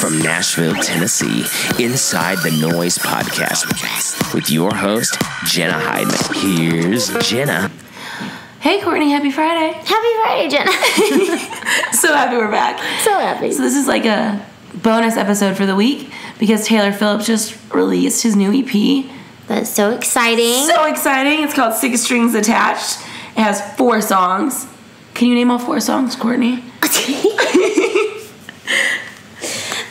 From Nashville, Tennessee, inside the Noize Podcast with your host, Jenna Hyden. Here's Jenna. Hey, Courtney, happy Friday. Happy Friday, Jenna. So happy we're back. so happy. So, this is like a bonus episode for the week because Taylor Phillips just released his new EP. That's so exciting. So exciting. It's called Six Strings Attached. It has four songs. Can you name all four songs, Courtney?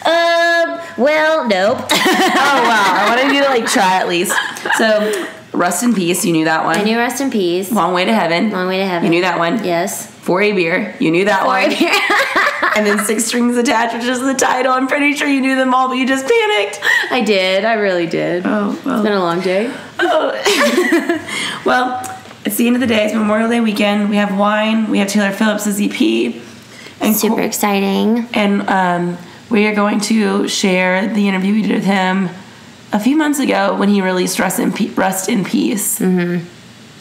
um, well, nope. oh, wow. I wanted you to like try at least. So, Rust in Peace, you knew that one. I knew Rest in Peace. Long Way to Heaven. Long Way to Heaven. You knew that one. Yes. For a Beer. You knew that one. and then Six Strings Attached, which is the title. I'm pretty sure you knew them all, but you just panicked. I did. I really did. Oh, It's been a long day. Oh. well, it's the end of the day. It's Memorial Day weekend. We have wine. We have Taylor Phillips' EP. And Super Co- exciting. And um, we are going to share the interview we did with him a few months ago when he released Rust in, Pe- in Peace. Mm-hmm.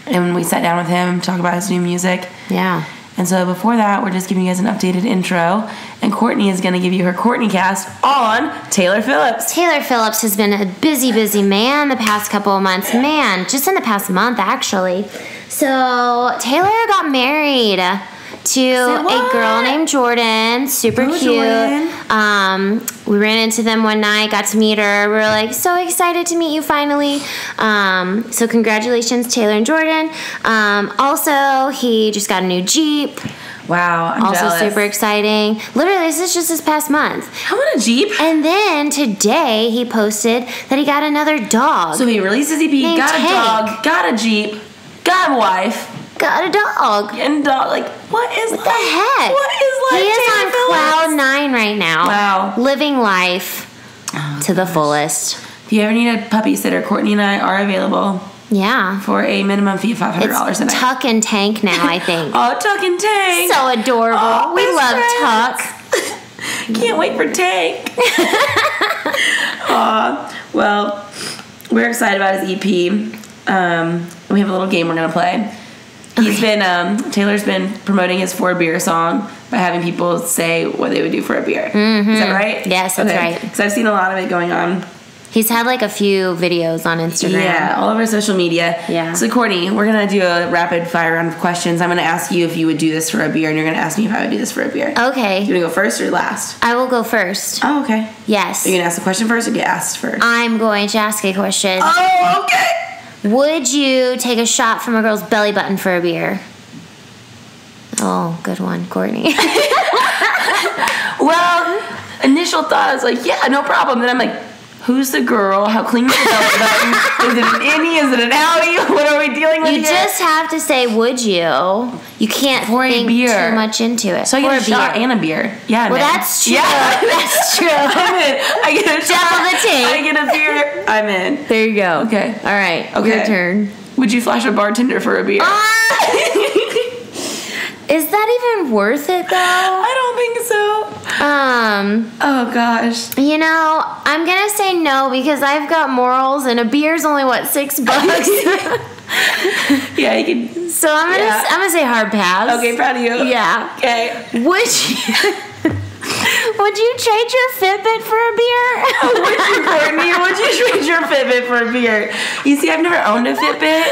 And we sat down with him, talk about his new music. Yeah. And so before that, we're just giving you guys an updated intro. And Courtney is going to give you her Courtney cast on Taylor Phillips. Taylor Phillips has been a busy, busy man the past couple of months. Man, just in the past month, actually. So, Taylor got married to a girl named Jordan. Super cute. Jordan. Um, we ran into them one night, got to meet her. We were like, so excited to meet you finally. Um, so, congratulations, Taylor and Jordan. Um, also, he just got a new Jeep. Wow, I'm Also, jealous. super exciting. Literally, this is just this past month. I want a Jeep. And then today he posted that he got another dog. So he released his EP, got a Tank. dog, got a Jeep, got a wife, got a dog. and dog. Like, what is What the heck? What is life? He is Taylor on Phillips? cloud nine right now. Wow. Living life to the fullest. If you ever need a puppy sitter, Courtney and I are available Yeah. for a minimum fee of five hundred dollars a It's night. Tuck and Tank now, I think. Oh, Tuck and Tank. so adorable. Oh, we love friends. Tuck. Can't wait for Tank. Aw, well, we're excited about his EP. Um, we have a little game we're gonna play. He's been um, Taylor's been promoting his for a beer song by having people say what they would do for a beer. Is that right? Mm-hmm. Yes, that's right. Because I've seen a lot of it going on. He's had like a few videos on Instagram. Yeah, all over social media. Yeah. So Courtney, we're gonna do a rapid fire round of questions. I'm gonna ask you if you would do this for a beer, and you're gonna ask me if I would do this for a beer. Okay. You Okay. wanna go first or last? I will go first. Oh, okay. Yes. Are you gonna ask the question first or get asked first? I'm going to ask a question. oh, okay. Would you take a shot from a girl's belly button for a beer? Oh, good one, Courtney. Well, initial thought I was like, yeah, no problem. Then I'm like, who's the girl? How clean is button? Is it an innie? Is it an outie? What are we dealing with you here? just have to say, would you? You can't a think beer. too much into it. so I get a, shot and a beer. Yeah. Well, that's true. Yeah. That's true. I'm in. I get a shot. Double the take. I get a beer. I'm in. There you go. Okay. All right. Okay. Your turn. Would you flash a bartender for a beer? Ah! Is that even worth it though? I don't think so. Um, Oh gosh. you know, I'm gonna say no because I've got morals and a beer's only what six bucks. Yeah, you can. so I'm gonna Yeah. I'm gonna say hard pass. Okay, proud of you. Yeah. Okay. Would you Would you trade your Fitbit for a beer? Would you, Courtney? Would you trade your Fitbit for a beer? You see, I've never owned a Fitbit,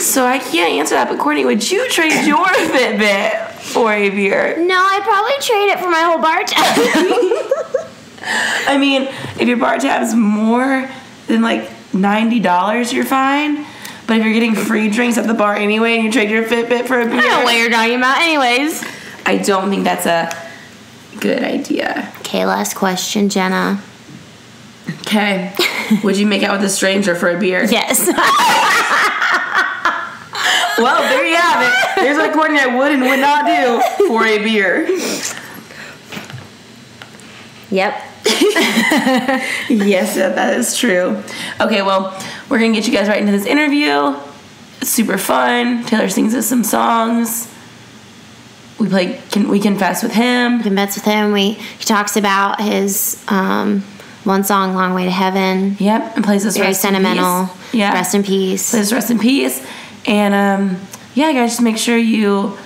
so I can't answer that. But Courtney, would you trade your Fitbit for a beer? no, I'd probably trade it for my whole bar tab. I mean, if your bar tab's more than like ninety dollars, you're fine. But if you're getting free drinks at the bar anyway, and you trade your Fitbit for a beer, I don't know what you're talking about. Anyways. I don't think that's a good idea. Okay, last question, Jenna. Okay. Would you make out with a stranger for a beer? Yes. Well, there you have it. There's what Courtney I would and would not do for a beer. yep. Yes, that is true. Okay, well, we're gonna get you guys right into this interview. It's super fun. Taylor sings us some songs. We play. Can we confess with him? Bets with him. We he talks about his um, one song, "Long Way to Heaven." Yep, and plays us Very rest in sentimental. peace. Yeah, Rest in peace. plays rest in peace. And um, yeah, guys, just make sure you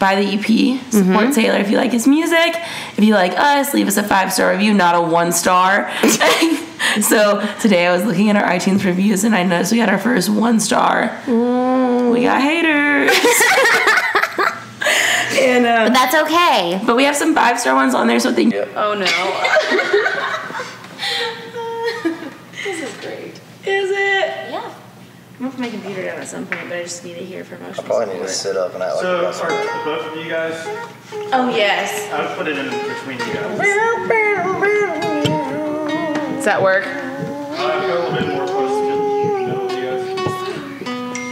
buy the EP, support Taylor if you like his music. If you like us, leave us a five star review, not a one star. so today I was looking at our iTunes reviews and I noticed we got our first one star. We got haters. and uh, That's okay. but we have some five star ones on there, so thank you. Oh no. Is it? Yeah. I'm gonna put my computer down at some point, but I just need it here for emotional Probably need to sit up and act like So, you got are both of you guys? Oh yes. I would put it in between you guys. Does that work? Uh, go a little bit more close to the middle of you guys.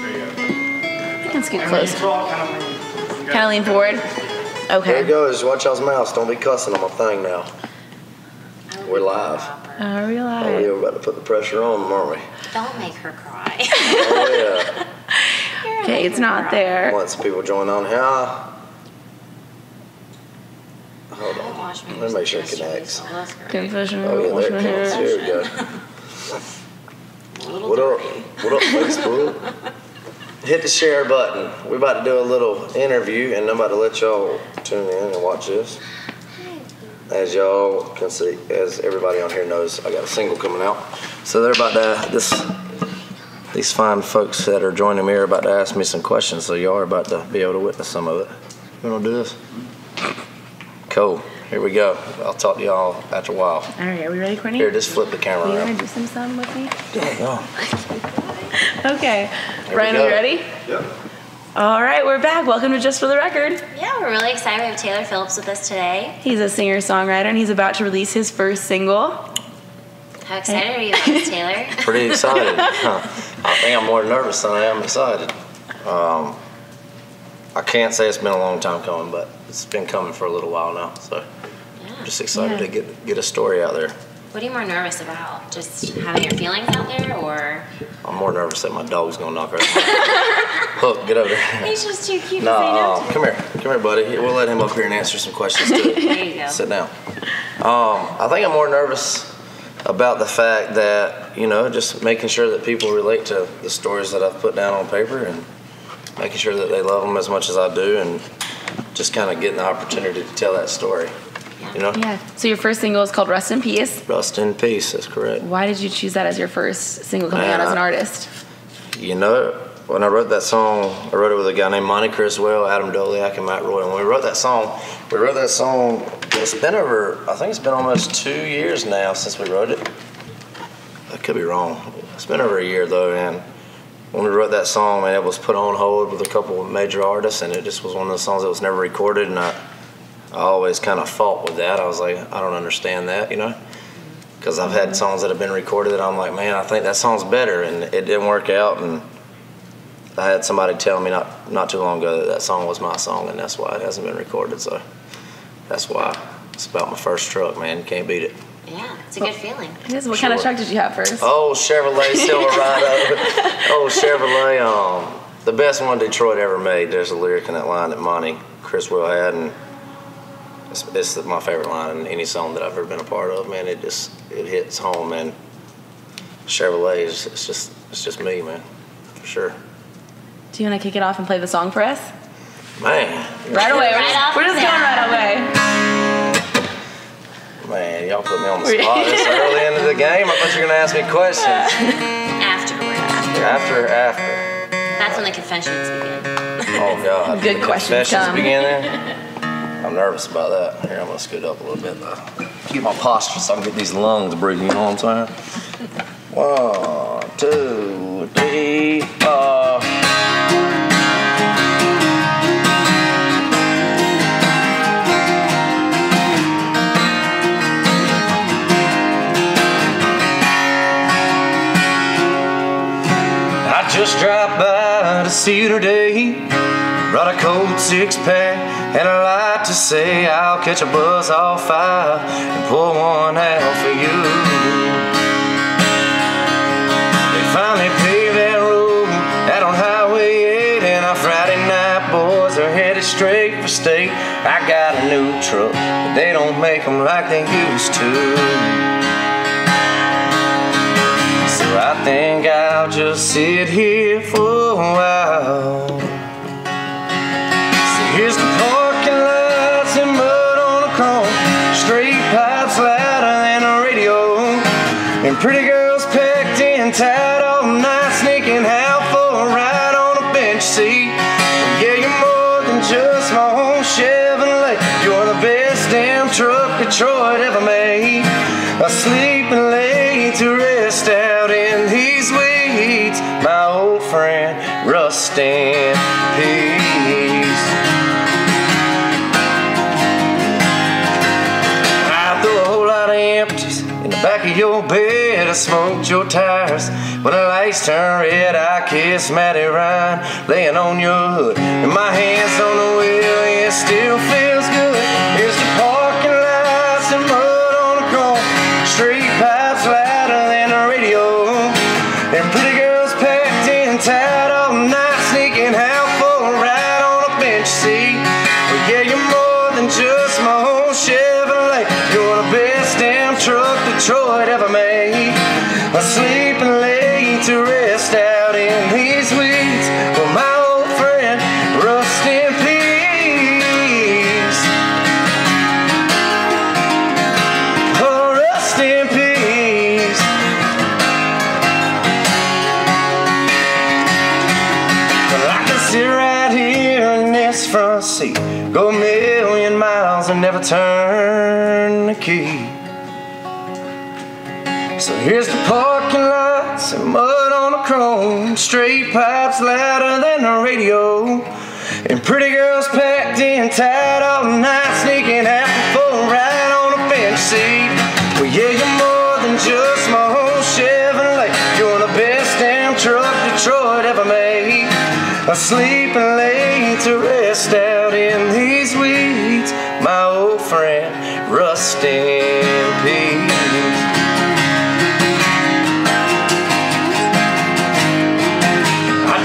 There you go. I can scoot And when you close. talk, kind of lean. Kind of lean forward. There you Okay. go. Watch y'all's mouths. Don't be cussing on my thing now. We're live. I Oh, yeah, realize. we're about to put the pressure on them, aren't we? Don't make her cry. Oh, yeah. Okay, it's not there. Once people join on here. Hold on. Let me make sure it connects. Confession. Oh, yeah, there it comes. hair. Here we go. What up? What up, Facebook? Hit the share button. We're about to do a little interview, and I'm about to let y'all tune in and watch this. As y'all can see, as everybody on here knows, I got a single coming out. So they're about to this. These fine folks that are joining me are about to ask me some questions, so y'all are about to be able to witness some of it. You wanna do this? Cool. Here we go. I'll talk to y'all after a while. All right, are we ready, Courtney? Here, just flip the camera you around. gonna do some sun with me? Yeah. Okay. we Brian, are you ready? Yep. All right, we're back. Welcome to Just for the Record. yeah, we're really excited. We have Taylor Phillips with us today. He's a singer songwriter and he's about to release his first single. How excited are you about Taylor? Pretty excited. Huh. I think I'm more nervous than I am excited. Um, I can't say it's been a long time coming, but it's been coming for a little while now. So I'm just excited Yeah. to get get a story out there. What are you more nervous about? Just having your feelings out there, or I'm more nervous that my dog's gonna knock her. Hook, get over here. he's just too cute No, to say no uh, come here, come here, buddy. We'll let him up here and answer some questions too. There you go. Sit down. Um, I think I'm more nervous about the fact that, you know, just making sure that people relate to the stories that I've put down on paper and making sure that they love them as much as I do and just kind of getting the opportunity to tell that story. You know? Yeah. So your first single is called Rest in Peace. Rust in peace, that's correct. Why did you choose that as your first single coming Man, out as an uh, artist? You know, when I wrote that song, I wrote it with a guy named Monty Criswell, Adam Doleac, and Matt Roy. And when we wrote that song, we wrote that song, it's been over, I think it's been almost two years now since we wrote it. I could be wrong. It's been over a year though, and when we wrote that song, man, it was put on hold with a couple of major artists, and it just was one of the songs that was never recorded, and I, I always kind of fought with that. I was like, I don't understand that, you know? Because I've had songs that have been recorded that I'm like, man, I think that song's better, and it didn't work out, and I had somebody tell me not not too long ago that that song was my song, and that's why it hasn't been recorded. So that's why it's about my first truck, man. Can't beat it. Yeah, it's a good feeling. It is. What kind of truck did you have first? Oh, Chevrolet Silverado. oh, Chevrolet. Um, the best one Detroit ever made. There's a lyric in that line that Monty Criswell had, and it's, it's my favorite line in any song that I've ever been a part of. Man, it just it hits home, man. Chevrolet is it's just it's just me, man, for sure. Do you want to kick it off and play the song for us? Man, Right away. Right we're, off we're just going right away. Man, y'all put me on the spot this early into the game. I thought you were gonna ask me questions. Afterward, After, after. that's when the confessions begin. Oh God. Good The questions confessions come. begin there. I'm nervous about that. Here, I'm gonna scoot up a little bit though. Get my posture so I can get these lungs breathing. You know what I'm saying? One, two, three, four. I just dropped by to see you today. Brought a cold six pack and I like to say. I'll catch a buzz off five and pull one out for you. They finally paved that road out on Highway 8 and our Friday night boys are headed straight for state. I got a new truck, but they don't make them like they used to. So I think I'll just sit here for a while. Here's the parking lots and mud on the chrome. Street pipes louder than a radio. And pretty girls packed in tight all night, sneaking out for a ride on a bench seat. Yeah, you're more than just my own Chevrolet. You're the best damn truck Detroit ever made. I sleep and lay to rest out in these weeds. My old friend, rust in back of your bed. I smoked your tires. When the lights turn red, I kiss Matty Ryan laying on your hood. And my hands on the wheel, it still feels So here's the parking lots and mud on the chrome, straight pipes louder than the radio, and pretty girls packed in tight all night, sneaking out for a ride on a bench seat. Well, yeah, you're more than just my old Chevrolet. You're the best damn truck Detroit ever made. I sleep and lay to rest out in these weeds. My old friend, rust in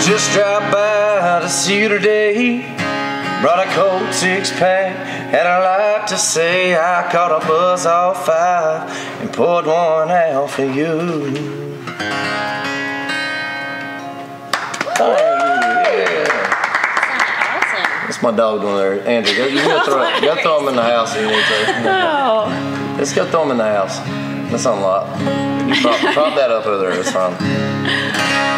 just dropped by to see you today. Brought a cold six pack, and I like to say I caught a buzz off five and poured one out for you. Thank you, yeah. Awesome. That's my dog doing there. Andrew, go, you go throw, go throw him in the house if you need to. Oh, Let's go throw him in the house. Let's unlock. You prop, prop that up over there. It's fine.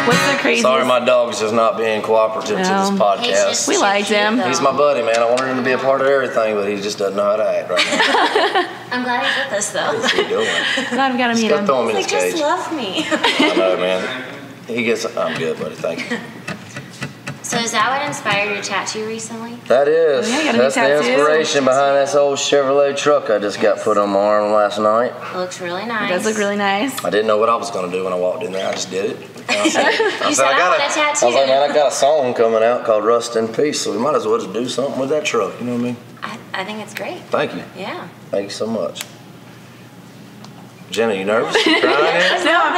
What's the craziest? Sorry, my dog's just not being cooperative to this podcast. just We too liked him. though. He's my buddy, man. I wanted him to be a part of everything, but he just doesn't know how to act right now. I'm glad he's with us though. What's he doing? Glad we got to meet him. throw him in Like, his just cage. love me. I know, man. He gets. I'm good, buddy. Thank you. so is that what inspired your tattoo recently? That is. Oh, yeah, you got a new that's the inspiration behind this old Chevrolet truck I just got put on my arm last night. It looks really nice. It does look really nice. I didn't know what I was gonna do when I walked in there. I just did it. And I said, I, You said, oh, said, "I got want a I was like, man, I got a song coming out called Rust in Peace, so we might as well just do something with that truck. You know what I mean? I, I think it's great. Thank you. Yeah. Thank you so much. Jenna, you nervous? You crying yet? No, I'm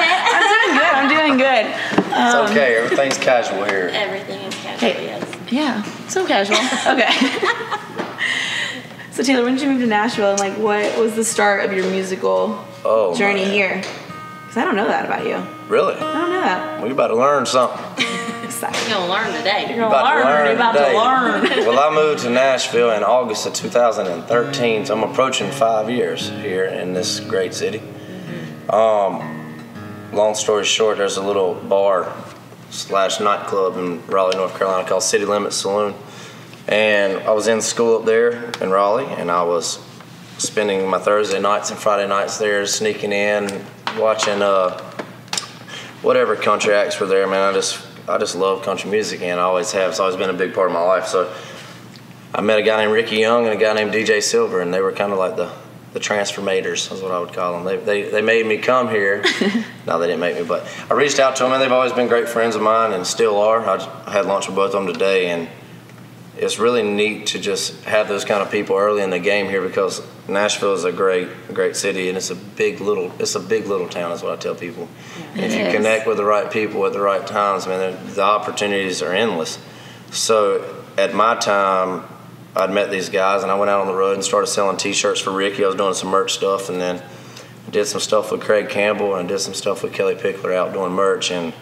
doing good. I'm doing good. It's um, okay. Everything's casual here. Everything is casual, Hey. yes. Yeah, so casual. Okay. so Taylor, when did you move to Nashville, and like, what was the start of your musical Oh, journey here? Because I don't know that about you. Really? I don't know that. We about to learn something. You're gonna learn today. You're about gonna to learn. learn You're about today. to learn. well, I moved to Nashville in August of 2013, so I'm approaching five years here in this great city. Um, long story short, there's a little bar slash nightclub in Raleigh, North Carolina called City Limits Saloon, and I was in school up there in Raleigh, and I was spending my Thursday nights and Friday nights there, sneaking in, watching uh, whatever country acts were there, man. I just I just love country music and I always have. It's always been a big part of my life. So I met a guy named Ricky Young and a guy named DJ Silver, and they were kind of like the the transformators, is what I would call them. They, they, they made me come here. no, they didn't make me, but I reached out to them, and they've always been great friends of mine and still are. I had lunch with both of them today, and it's really neat to just have those kind of people early in the game here because Nashville is a great, great city, and it's a big little, it's a big little town, is what I tell people. And if you is. connect with the right people at the right times, man, the- the opportunities are endless. So at my time, I'd met these guys, and I went out on the road and started selling T-shirts for Ricky. I was doing some merch stuff, and then I did some stuff with Craig Campbell, and I did some stuff with Kellie Pickler out doing merch, and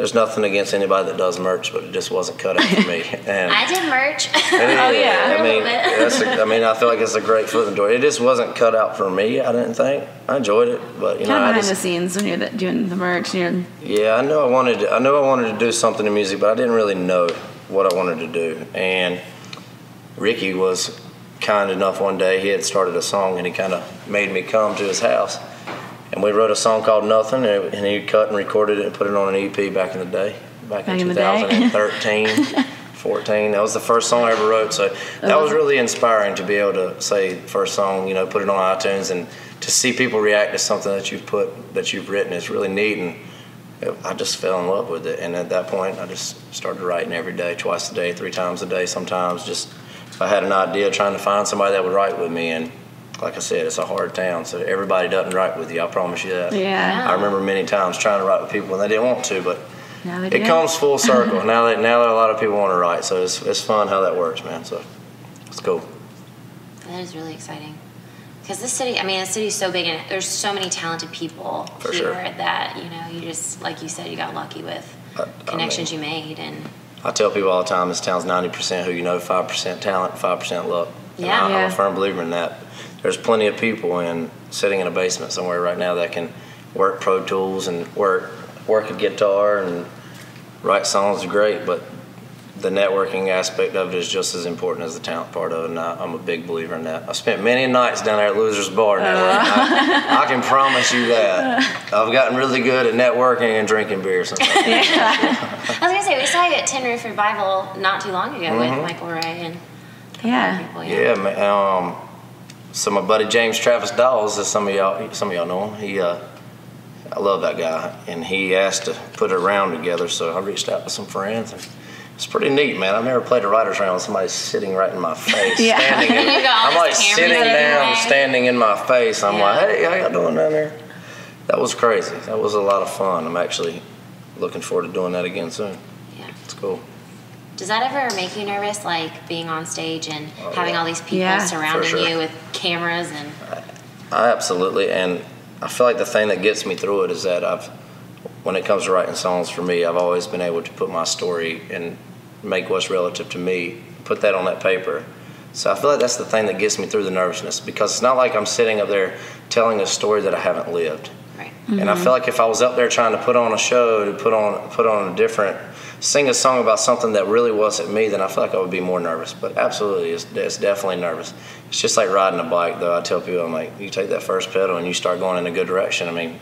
there's nothing against anybody that does merch, but it just wasn't cut out for me. And I did merch. oh yeah. I mean, A little bit. that's a, I mean, I feel like it's a great foot in the door. It just wasn't cut out for me. I didn't think. I enjoyed it, but you know, Kind of I behind the just, scenes when you're doing the merch. You're, yeah, I knew I wanted. To, I knew I wanted to do something in music, but I didn't really know what I wanted to do. And Ricky was kind enough one day. He had started a song, and he kind of made me come to his house. And we wrote a song called Nothing, and and he cut and recorded it and put it on an EP back in the day, back, Back in in 2013, 14. That was the first song I ever wrote. So that was oh. really inspiring to be able to say first song, you know, put it on iTunes, and to see people react to something that you've put that you've written is really neat. And it- I just fell in love with it. And at that point, I just started writing every day, twice a day, three times a day, sometimes. Just if I had an idea, trying to find somebody that would write with me and. Like I said, it's a hard town, so everybody doesn't write with you. I promise you that. Yeah. I remember many times trying to write with people and they didn't want to, but now it do. comes full circle. now that now that a lot of people want to write, so it's it's fun how that works, man. So it's cool. That is really exciting. Because this city, I mean, the city's so big and there's so many talented people For here sure. that, you know, you just, like you said, you got lucky with I- I connections mean- you made. And I tell people all the time, this town's ninety percent who you know, five percent talent, five percent luck. And Yeah. I, I'm Yeah. a firm believer in that. There's plenty of people in sitting in a basement somewhere right now that can work Pro Tools and work work a guitar and write songs great, but the networking aspect of it is just as important as the talent part of it, and I, I'm a big believer in that. I spent many nights down there at Losers Bar networking. I, I can promise you that. I've gotten really good at networking and drinking beer sometimes. I was going to say, we saw you at Tin Roof Revival not too long ago Mm-hmm. with Michael Ray and Yeah. people. Yeah, man. Um, so my buddy James Travis Dawes, as some of y'all, some of y'all know him. He, uh, I love that guy, and he asked to put a round together. So I reached out to some friends, and it's pretty neat, man. I've never played a writers round with somebody sitting right in my face, Yeah. standing. In, I'm like sitting down, standing in my face. I'm Yeah. like, hey, how y'all doing down there? That was crazy. That was a lot of fun. I'm actually looking forward to doing that again soon. Yeah. It's cool. Does that ever make you nervous, like being on stage and Oh, having yeah. all these people Yeah, surrounding sure. you with cameras and I absolutely, and I feel like the thing that gets me through it is that I've, when it comes to writing songs for me, I've always been able to put my story and make what's relative to me, put that on that paper. So I feel like that's the thing that gets me through the nervousness because it's not like I'm sitting up there telling a story that I haven't lived. right. And I mm-hmm. feel like if I was up there trying to put on a show, to put on put on a different, sing a song about something that really wasn't me, then I feel like I would be more nervous. But absolutely, it's, it's definitely nervous. It's just like riding a bike, though. I tell people, I'm like, you take that first pedal and you start going in a good direction. I mean,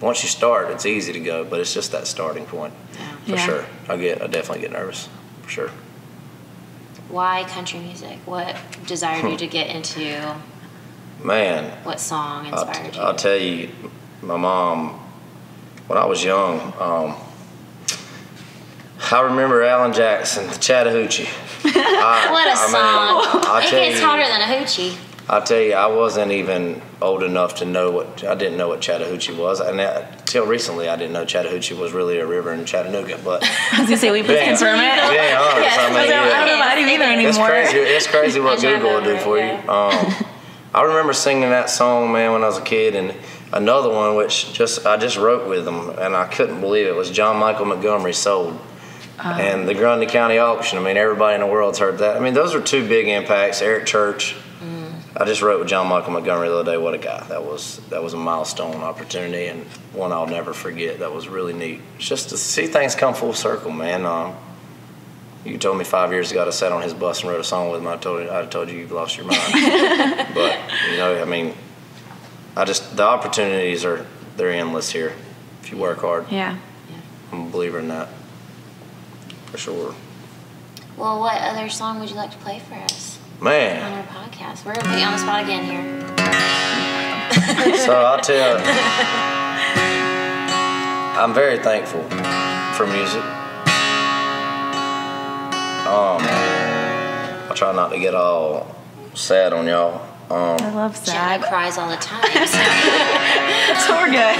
once you start, it's easy to go, but it's just that starting point, for Yeah. sure. I get, I definitely get nervous, for sure. Why country music? What desired you to get into? Man, What song I'll, inspired you? I'll tell you, my mom, when I was young, um, I remember Alan Jackson, the Chattahoochee. I, what a I song! I'll it gets you, hotter than a hoochie. I'll tell you, I wasn't even old enough to know what I didn't know what Chattahoochee was, and till recently, I didn't know Chattahoochee was really a river in Chattanooga. But I was gonna say we being, confirm it. being honest, I I mean, don't, I don't know yeah, I either anymore. it's crazy. It's crazy what Google will do for yeah. you. Um, I remember singing that song, man, when I was a kid, and another one which just I just wrote with them, and I couldn't believe it was John Michael Montgomery sold. And the Grundy County auction. I mean, everybody in the world's heard that. I mean, those are two big impacts. Eric Church. I just wrote with John Michael Montgomery the other day. What a guy! That was that was a milestone opportunity and one I'll never forget. That was really neat. It's just to see things come full circle, man. Um, you told me five years ago I sat on his bus and wrote a song with him. I told you, I told you you've lost your mind. but you know, I mean, I just the opportunities are they're endless here if you work hard. Yeah. I'm a believer in that for sure. Well, what other song would you like to play for us Man. on our podcast? We're gonna put you on the spot again here. so I'll tell you, I'm very thankful for music. Um, I try not to get all sad on y'all. Um, I love Jenna sad. cries all the time. So So we're good.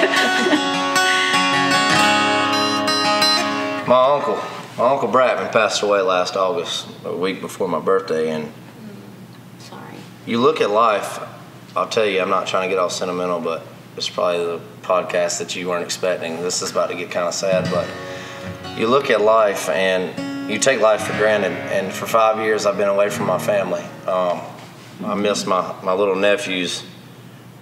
my uncle, my uncle Bradman passed away last August, a week before my birthday, and sorry. you look at life, I'll tell you, I'm not trying to get all sentimental, but it's probably the podcast that you weren't expecting. This is about to get kind of sad, but you look at life and you take life for granted. And for five years, I've been away from my family. Um, I missed my, my little nephew's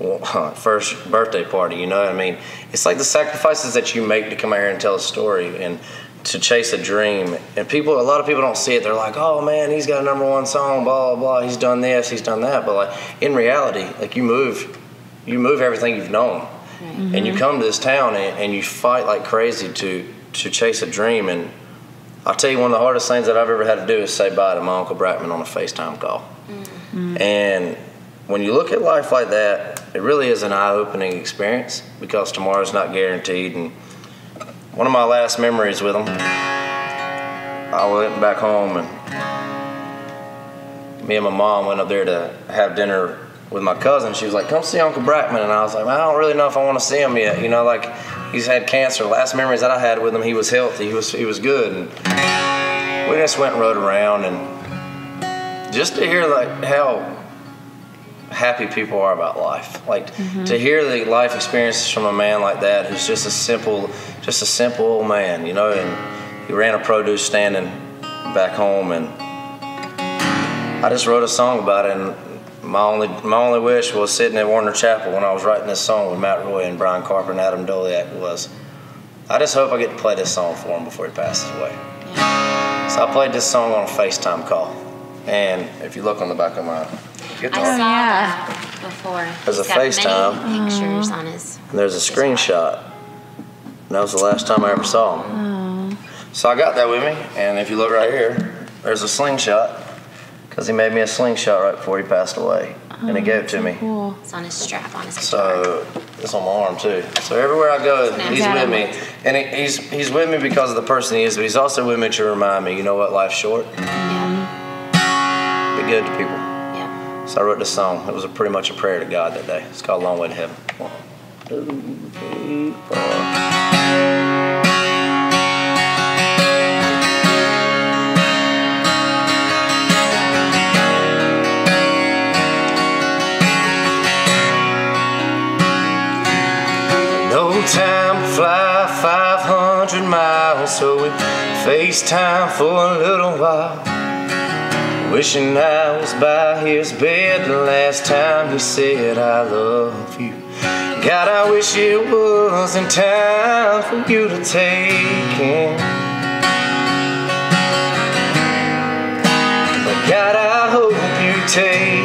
first birthday party. You know what I mean? It's like the sacrifices that you make to come out here and tell a story and to chase a dream. And people, a lot of people don't see it. They're like, "Oh man, he's got a number one song, blah blah blah. He's done this, he's done that." But like in reality, like you move, you move everything you've known, and you mm-hmm. come to this town and, and you fight like crazy to to chase a dream. And I'll tell you, one of the hardest things that I've ever had to do is say bye to my uncle Brackman on a FaceTime call. Mm. And when you look at life like that, it really is an eye-opening experience because tomorrow's not guaranteed. And one of my last memories with him, I went back home and me and my mom went up there to have dinner with my cousin. She was like, "Come see Uncle Brackman," and I was like, "I don't really know if I want to see him yet." You know, like he's had cancer. Last memories that I had with him, he was healthy. He was he was good, and we just went and rode around and just to hear like how happy people are about life. Like to mm-hmm. hear the life experiences from a man like that who's just a simple just a simple old man, you know, and he ran a produce stand in back home and I just wrote a song about it and my only my only wish was sitting at Warner Chappell when I was writing this song with Matt Roy and Brian Carper and Adam Doleac was I just hope I get to play this song for him before he passes away. So I played this song on a FaceTime call. And if you look on the back of my I saw yeah. that before. There's a got FaceTime. Many pictures on his. and there's a screenshot. And that was the last time I ever saw him. Oh. So I got that with me, and if you look right here, there's a slingshot, because he made me a slingshot right before he passed away, and he oh, gave it to me. Cool. It's on his strap on his guitar. So it's on my arm too. So everywhere I go, he's with me, and he, he's he's with me because of the person he is, but he's also with me to remind me, you know what, life's short. yeah. Be good to people. Yeah. So I wrote this song. It was a, pretty much a prayer to God that day. It's called "Long Way to Heaven." One, two, three, four. Time fly 500 miles, so we FaceTime for a little while. Wishing I was by his bed the last time he said I love you. God, I wish it wasn't time for you to take him. But God, I hope you take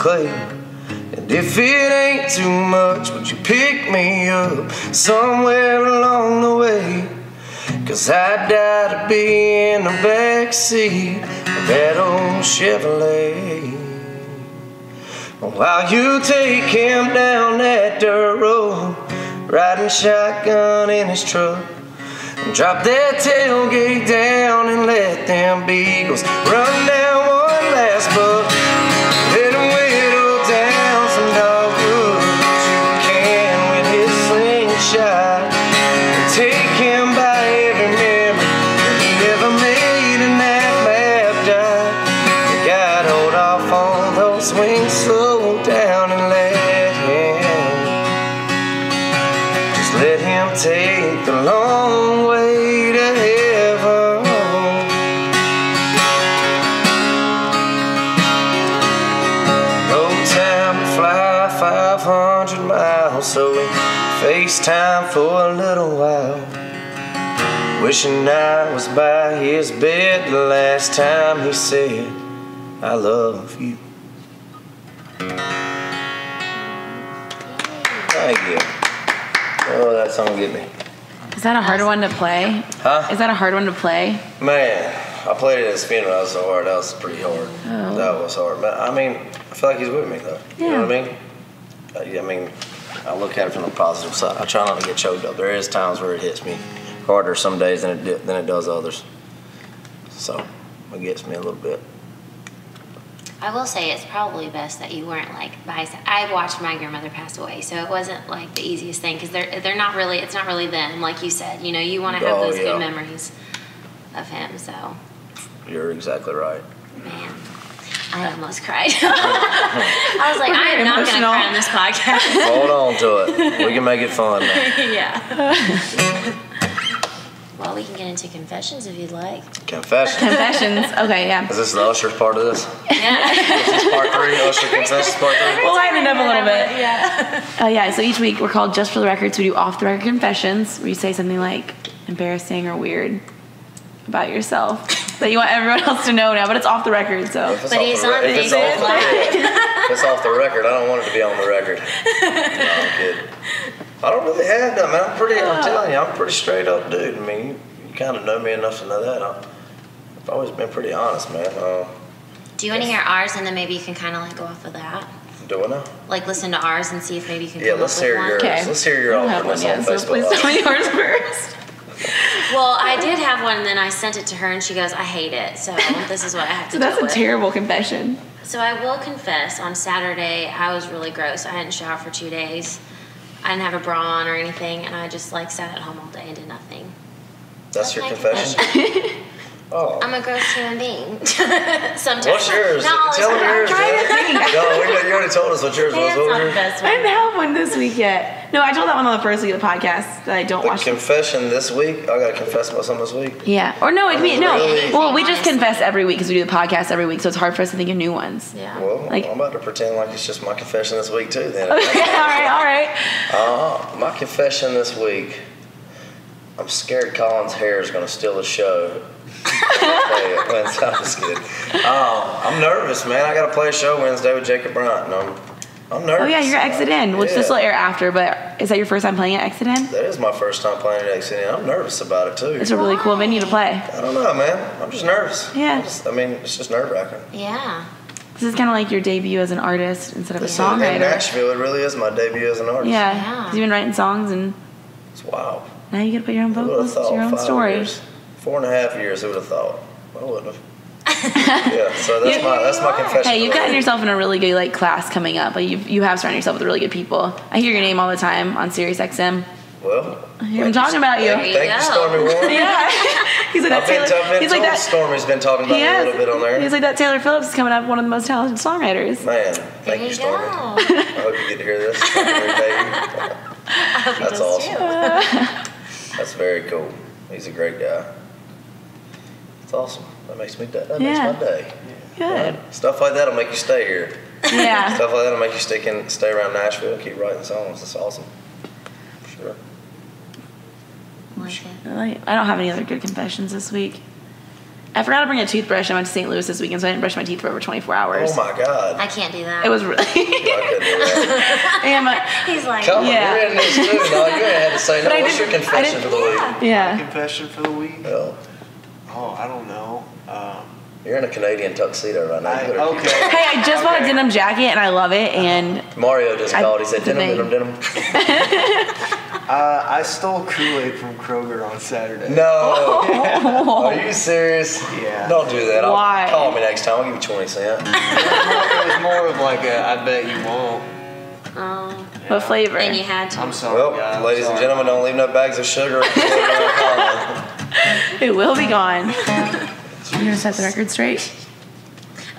clay. And if it ain't too much, would you pick me up somewhere along the way? Cause I died to be in the backseat of that old Chevrolet. While you take him down that dirt road, riding shotgun in his truck. Drop that tailgate down and let them beagles run down so we FaceTime for a little while. Wishing I was by his bed the last time he said, I love you. Thank you. Oh, that song get me. Is that a hard one to play? Huh? Is that a hard one to play? Man, I played it at his funeral. That was so hard. That was pretty hard. That was hard. But I mean, I feel like he's with me though. You know what I mean? Uh, yeah, I mean, I look at it from the positive side. I try not to get choked up. There is times where it hits me harder some days than it than it does others. So it gets me a little bit. I will say it's probably best that you weren't like by. I watched my grandmother pass away, so it wasn't like the easiest thing because they're they're not really. It's not really them, like you said. You know, you want to have Oh, those yeah. good memories of him. So, You're exactly right. man, I almost cried. I was like, I am not going to emotional. cry on this podcast. Hold on to it. We can make it fun. Man. yeah. well, we can get into confessions if you'd like. Confessions. Confessions. Okay, yeah. Is this the Usher part of this? Yeah. This is part three. Usher confessions part three. We'll lighten it up a little bit. Yeah. Uh, yeah. So each week we're called Just for the Records. We do off the record confessions where you say something like embarrassing or weird about yourself that you want everyone else to know now, but it's off the record. So If it's But he's the re- on it's off the Live. record- it's off the record. I don't want it to be on the record. No, I'm kidding. I don't really have that, man. I'm pretty. I'm telling you, I'm pretty straight up dude. I mean, you, you kind of know me enough to know that. I'm, I've always been pretty honest, man. Uh, Do you want to hear ours, and then maybe you can kind of like go off of that, do I know? like listen to ours and see if maybe you can Yeah, come let's up with hear one. yours. Okay. Let's hear your I don't have one yet. on So please tell me yours first. Well, I did have one, and then I sent it to her, and she goes, "I hate it." So this is what I have to So that's deal a with. terrible confession. So I will confess, on Saturday I was really gross. I hadn't showered for two days. I didn't have a bra on or anything, and I just like sat at home all day and did nothing. That's your my confession. Oh. I'm a gross human being. Sometimes. What's yours? Not all Tell me yours. No, we you already told us what yours was. That's What was the yours? best I one. didn't have one this week yet. No, I told that one on the first week of the podcast that I don't The watch. confession this week. I gotta confess about something this week. yeah, or no, it mean no. Really? Well, we just confess every week because we do the podcast every week, so it's hard for us to think of new ones. Yeah. Well, Like- I'm about to pretend like it's just my confession this week too. Then. Okay, all right, all right. Uh, my confession this week. I'm scared Colin's hair is gonna steal the show. Wednesday. I'm just kidding. Oh, I'm nervous, man. I gotta play a show Wednesday with Jacob Bryant. And I'm, I'm nervous. Oh yeah, you're Exit In, which this will air after. But is that your first time playing at Exit In? That is my first time playing at Exit In. I'm nervous about it too. It's a really cool venue to play. I don't know, man. I'm just nervous. Yeah. I, just, I mean, it's just nerve wracking. Yeah. This is kind of like your debut as an artist instead of a songwriter. In. Nashville, it really is my debut as an artist. Yeah, Yeah. 'cause you've been writing songs and It's wild. Now you get to put your own Who vocals, it's your own Five story. Years, four and a half years. Who would have thought? I wouldn't have. yeah. So that's my that's my confession. Hey, you've gotten yourself in a really good like class coming up. Like you you have surrounded yourself with really good people. I hear your name all the time on Sirius XM. Well, I'm talking about you. There you thank you, go. Stormy Warren. yeah, he's like that. Taylor, been, he's like that. Stormy's been talking about He me a little bit on there. He's like that Taylor Phillips is coming up, one of the most talented songwriters. Man, thank you, you Stormy. I hope you get to hear this. That's does awesome. That's very cool. He's a great guy. It's awesome. That makes me that makes Yeah. my day. Good. Stuff like that'll make you stay here. Yeah. Stuff like that'll make you stick in, stay around Nashville, and keep writing songs. That's awesome. Sure. Like it. I don't have any other good confessions this week. I forgot to bring a toothbrush. I went to St. Louis this weekend, so I didn't brush my teeth for over 24 hours. Oh my God. I can't do that. It was really. I couldn't do that. my, He's like, Come on, Yeah. you're in this too. No, you ain't had to say no. I What's your didn't- confession for the week? yeah. Confession for the week? Well, Oh, I don't know. Um, You're in a Canadian tuxedo right now. I, You better keep okay. Hey, I just bought a denim jacket and I love it. And. Mario just I- called. He said, the denim, denim, denim. Uh, I stole Kool-Aid from Kroger on Saturday. No. Are you serious? Yeah. Don't do that. I'll, Why? Call me next time. I'll give you 20 cents. it was more of like a, I bet you won't. Oh, what flavor? and you had to. I'm sorry, Well, guys. I'm ladies and gentlemen, don't leave no bags of sugar. It will be gone. You're gonna set the record straight.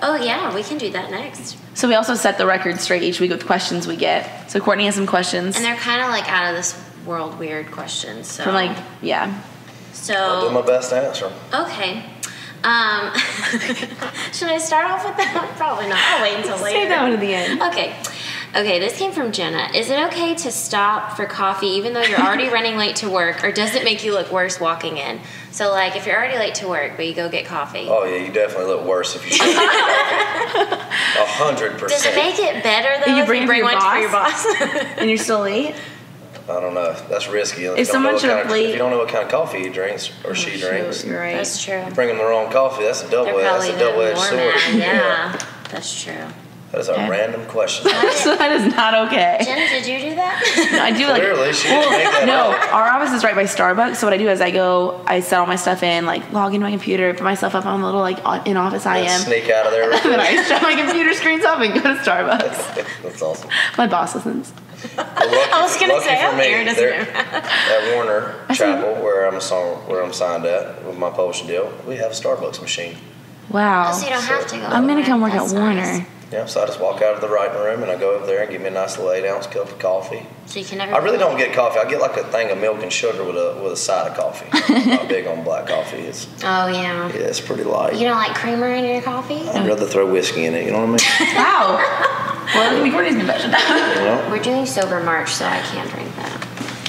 Oh yeah, we can do that next. So we also set the record straight each week with questions we get. So Courtney has some questions And they're kind of like out of this world weird questions. So from like yeah. So I'll do my best to answer 'em. okay. Um, should I start off with that? one? Probably not. I'll wait until later. Save that one to the end. Okay. Okay, this came from Jenna. Is it okay to stop for coffee even though you're already running late to work, or does it make you look worse walking in? So, like, if you're already late to work, but you go get coffee, Oh, yeah, you definitely look worse if you show A hundred percent. does it percent. make it better though You if bring you it for bring your one for your boss? boss? And you're still late. I don't know. That's risky. If If someone know what showed kind up of, late- If you don't know what kind of coffee he drinks or she oh, drinks, You're right. That's true. bring them the wrong coffee. That's a double. They're That's a double-edged sword. mad. Yeah, that's true. That is a Okay. random question. so that is not okay. Jenna, did you do that? I do like Clearly, she didn't make that no. up. Our office is right by Starbucks. So what I do is I go, I set all my stuff in, like log into my computer, put myself up on a little like in office I am. Sneak out of there. real And then. I shut my computer screens off and go to Starbucks. That's awesome. My boss listens. Well, lucky, I was gonna say, for I hope me, Aaron doesn't at Warner Chappell, where I'm song, where I'm signed at with my publishing deal, we have a Starbucks machine. Wow. Oh, so you don't have to go. I'm gonna come work That's at Warner. nice. Yeah, so I just walk out of the writing room and I go over there and get me a nice little eight ounce cup of coffee. So you can never. I really don't get coffee. I get like a thing of milk and sugar with a with a side of coffee. I'm not big on black coffee. It's Oh yeah. yeah, it's pretty light. You don't like creamer in your coffee? I'd rather throw whiskey in it. You know what I mean? Wow. well, look at Courtney's confession. mean? You know. We're doing sober March, so I can't drink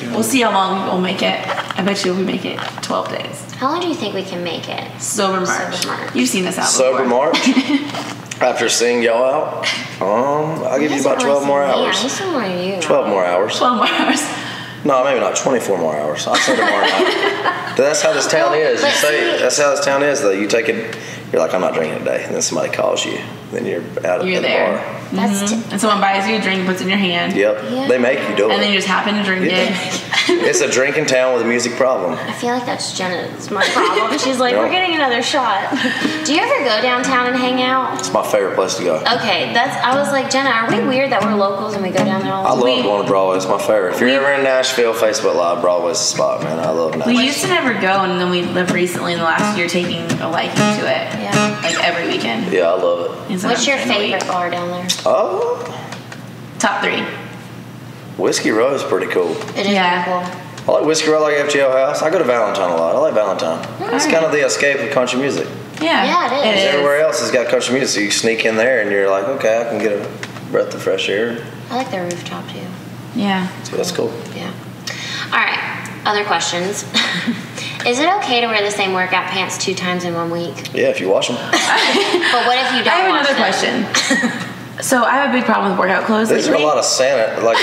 that. we'll see how long we'll make it. I bet you we make it 12 days. How long do you think we can make it? Sober March. Sober March. You've seen this out Sober before. March. After seeing y'all out, um, I'll give you about 12 more Yeah, hours. he's more you. 12 more hours. 12 more hours. No, maybe not. 24 more hours. I'll say tomorrow night. That's how this town is. You say that's how this town is. Though you take it, you're like, I'm not drinking today, and then somebody calls you, then you're out of the there. bar. That's mm-hmm. t- And someone buys you a drink, puts it in your hand, Yep, Yeah. they make you do it. and then you just happen to drink Yeah. it. it's a drinking town with a music problem. I feel like that's Jenna's my problem. She's like, No. we're getting another shot. Do you ever go downtown and hang out? It's my favorite place to go. Okay, that's. I was like, Jenna, are we weird that we're locals and we go down there all the time? I love We- going to Broadway. It's my favorite. If you're ever in Nashville, Facebook Live, Broadway's the spot, man. I love Nashville. We used to never go, and then we lived recently in the last year taking a liking to it. Yeah. Like every weekend. yeah, I love it. What's your in the week. favorite bar down there? Oh, Top three. Whiskey Row is pretty cool. It is Yeah. pretty cool. I like Whiskey Row, I like FGL House. I go to Valentine a lot. I like Valentine. Mm. It's kind of the escape of country music. Yeah. Yeah, it is. Everywhere else has got country music. So you sneak in there and you're like, okay, I can get a breath of fresh air. I like their rooftop too. Yeah. So that's cool. Yeah. All right. Other questions. is it okay to wear the same workout pants two times in one week? Yeah, if you wash them. But what if you don't? I have wash another them? question. so I have a big problem with workout clothes. These are a lot of Santa. Like, I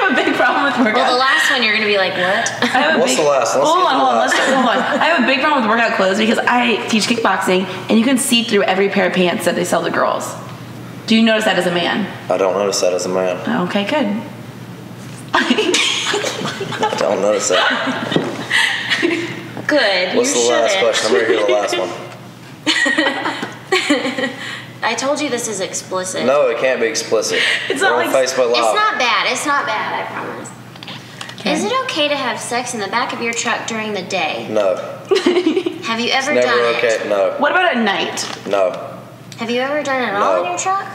have a big problem with workout. Well, the last one you're gonna be like, what? I have a What's big- the last? Let's hold on, hold on. Let's last hold on. I have a big problem with workout clothes because I teach kickboxing, and you can see through every pair of pants that they sell to girls. Do you notice that as a man? I don't notice that as a man. Okay, good. I don't notice that. Good. What's you the last shouldn't. question? I'm ready to hear the last one. I told you this is explicit. No, it can't be explicit. It's We're not on like- Facebook Live. It's not bad. It's not bad. I promise. Is it okay to have sex in the back of your truck during the day? No, Have you ever never done okay. it? No, what about at night? no, Have you ever done it at all in your truck?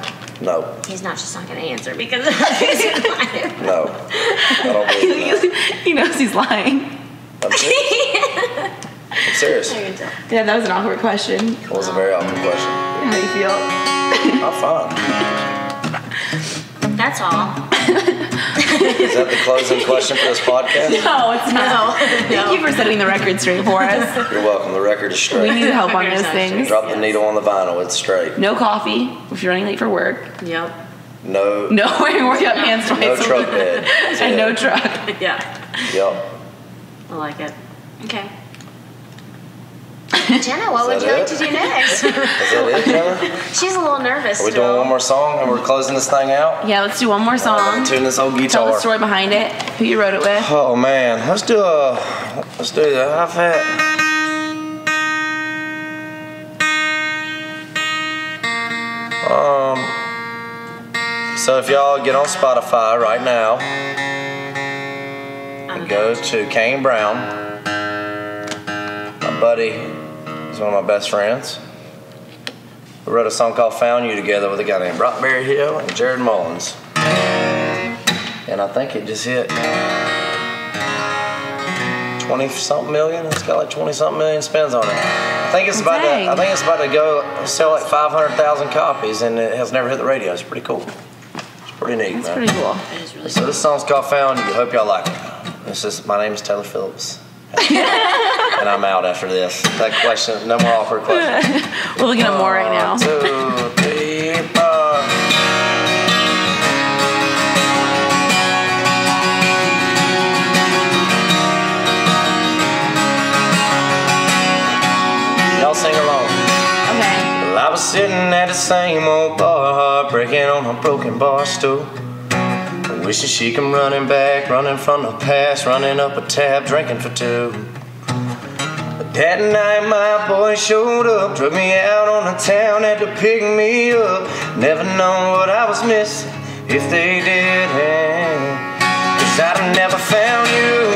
no, He's not just not gonna answer because he's lying. no. I don't believe that. he knows he's lying. I'm serious. I'm serious. I can tell. Yeah, that was an awkward question. It was a very awkward question. How do you feel? I'm fine. That's all. Is that the closing question for this podcast? No, it's not. Thank you for setting the record straight for us. You're welcome. The record is straight. We need help on those things. Drop the needle on the vinyl. It's straight. No coffee if you're running late for work. Yep. No. No wearing workout pants twice No a truck bed. And no truck. Yeah. Yep. I like it. Okay. Jenna, what would you that like to do next? Is that it, Jenna? She's a little nervous. Are we doing one more song and we're closing this thing out? Yeah, let's do one more song. Tune this old guitar. Tell the story behind it. Who you wrote it with? Oh man, let's do a let's do the high fat. Um. So if y'all get on Spotify right now and go to Kane Brown, my buddy is one of my best friends. We wrote a song called "Found You" together with a guy named Brock Berryhill and Jared Mullins, and I think it just hit 20 something million. It's got like 20 something million spins on it. I think it's about to, I think it's about to go sell like 500,000 copies and it has never hit the radio. It's pretty cool. It's pretty neat, It's man. pretty cool. So this song's called Found You. Hope y'all like it. This is my name is Taylor Phillips. and I'm out after this. That question, no more awkward questions. We're looking at more right now. One, two, three, four. Y'all sing along. Okay. Well, I was sitting at the same old bar, breaking on a broken bar stool. Wishing she come running back, running from the past, running up a tab, drinking for two. But that night my boy showed up, drug me out on the town, had to pick me up. Never known what I was missing, if they did. Eh? Cause I'd have never found you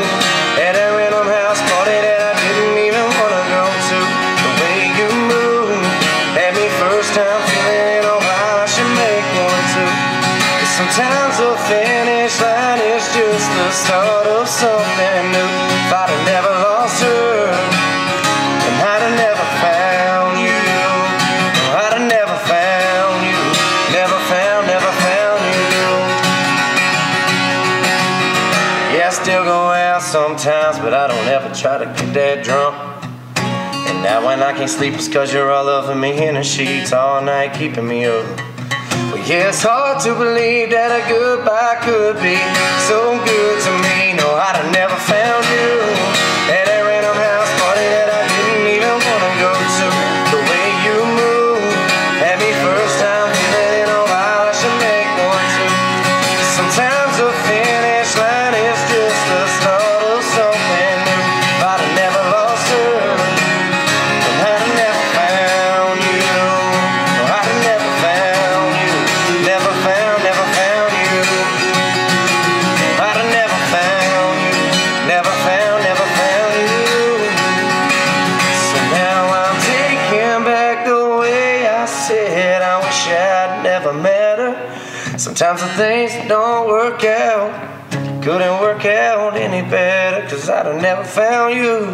sleep, it's cause you're all over me in the sheets all night, keeping me up. Well, yeah, it's hard to believe that a goodbye could be so good to me. No, I'd have never found found you.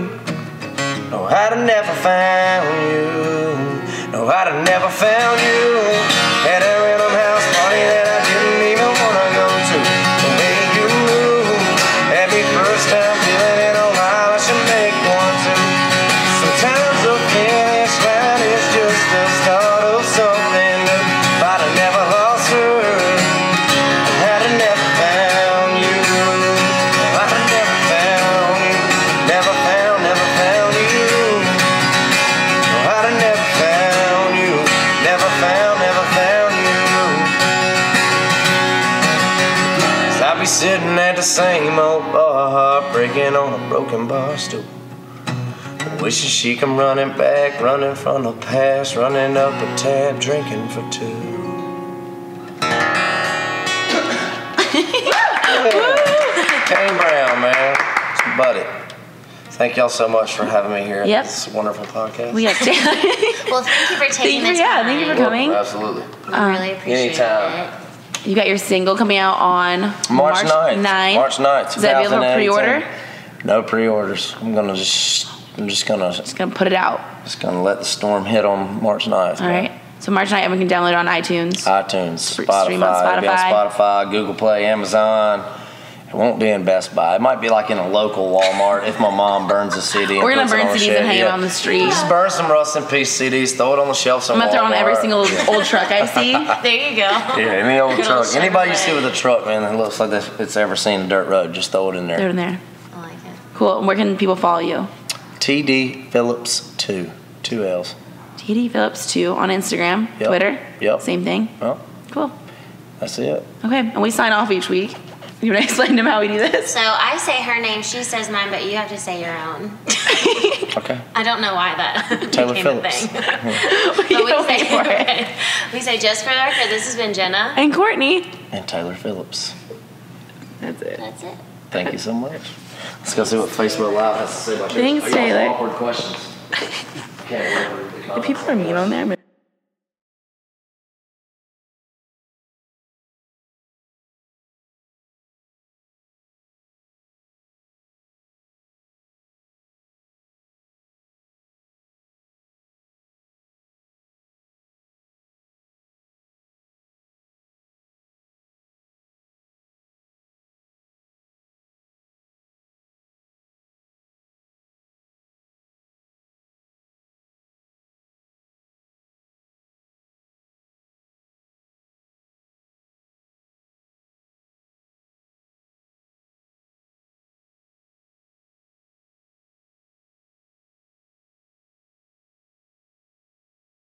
The same old bar, breaking on a broken bar stool. Wishing she come running back, running from the past, running up a tab, drinking for two. Kane Brown, man. It's my buddy. Thank y'all so much for having me here at Yep. this wonderful podcast. We got Taylor. Well, thank you for taking Thank you, the yeah, thank you for coming. Absolutely. We really appreciate Anytime. it. You got your single coming out on March 9th. 9th. March 9th. Is that available 2018. pre-order? No pre-orders. I'm gonna just, I'm just gonna, Just gonna put it out. just gonna let the storm hit on March 9th. All right. So March 9th, everyone can download it on iTunes. iTunes, Spotify, on it'll be on Spotify. Spotify, Google Play, Amazon. It won't be in Best Buy. It might be like in a local Walmart if my mom burns a CD. and We're gonna burn CDs shelf. and hang Yeah. them on the street. Just burn some Rust in Peace CDs, throw it on the shelf somewhere. I'm gonna throw on every single old truck I see. There you go. Yeah, any old Good old truck. Anybody you see with a truck, man, that looks like it's ever seen a dirt road, just throw it in there. Throw it there. in there. I like it. Cool. And where can people follow you? TD Phillips 2. Two L's. TD Phillips two on Instagram, Yep. Twitter. Yep. Same thing. Well, Cool. that's it. Okay, and we sign off each week. You want to explain to him how we do this? So I say her name, she says mine, but you have to say your own. Okay. I don't know why that Taylor became Phillips. a thing. but we Wait say, for it. we say just for the record, this has been Jenna. And Courtney. And Taylor Phillips. That's it. That's it. Thank you so much. Let's go see what Facebook Live has to say about yours. Thanks, Taylor. Awkward questions. Can't wait for the people are mean on there,